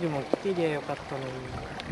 でも来てりゃよかったのに。